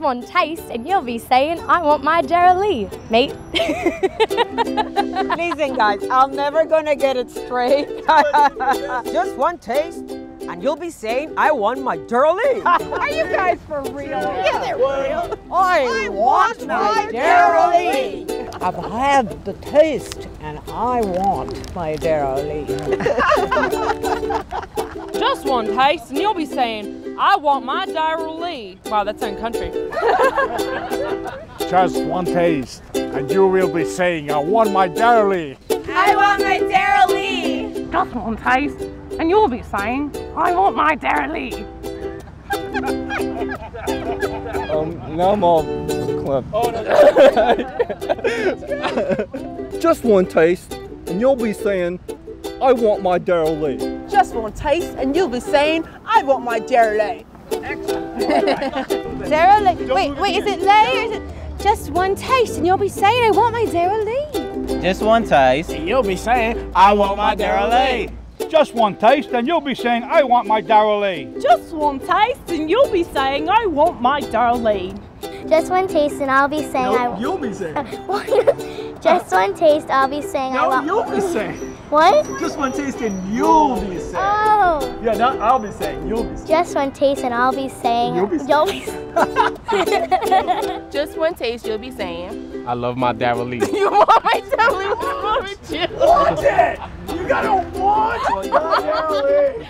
Just one taste and you'll be saying, I want my Lee, mate. Listen, guys, I'm never gonna get it straight. Just one taste, and you'll be saying, I want my Lee. Are you guys for real? Yeah, they're real. I, want my Lee. I've had the taste and I want my Lee. Just one taste and you'll be saying, I want my Darrell Lea. Wow, that's in country. Just one taste and you will be saying, I want my Darrell Lea. I want my Darrell Lea. Just one taste and you'll be saying, I want my Darrell Lea. um, now I'm all clip. Oh, no. Just one taste, and you'll be saying, I want my Darrell Lea. Just one taste, and you'll be saying, I want my Darrell Lea. Darrell Lea. Wait, wait, is it Lay or is it just one taste and you'll be saying, I want my Darrell Lea? Just one taste. And you'll be saying, I want my Darrell Lea. Just one taste and you'll be saying, I want my Darrell Lea. Just one taste and you'll be saying, I want my Darrell Lea. Just one taste and I'll be saying, no, I you'll be saying. Just one taste, I'll be saying, no, I want. you'll be saying. What? Just one taste and you'll be saying. Oh. Yeah, not I'll be saying, you'll be saying. Just one taste and I'll be saying. You'll be saying. You'll be Just one taste, you'll be saying. I love my Darrell Lea. you want my Darrell Lea? What's wrong with you? Want it! You gotta want your Darrell Lea!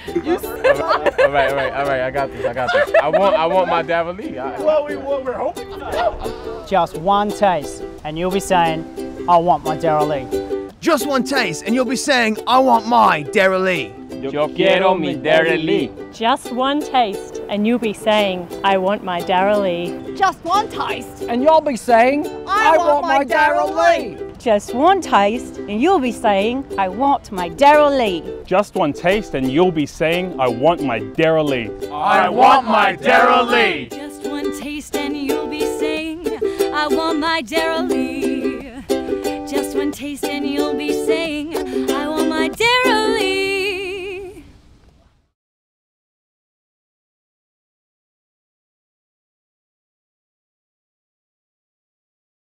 all right, all right, all right. I got this. I got this. I want, I want my Darrell Lea. Well, we, well, we're hoping for Just one taste and you'll be saying, I want my Darrell Lea. Just one taste and you'll be saying, I want my Darrell Lea. Yo quiero mi Darrell Lea. Just one taste and you'll be saying, I want my Darrell Lea. Just one taste, And you'll be saying, I, want, my Darrell Lea. Just one taste and you'll be saying, I want my Darrell Lea. Just one taste and you'll be saying, I want my Darrell Lea. I want my Darrell Lea. Just one taste and you'll be saying, I want my Darrell Lea. Just one taste and you'll be saying,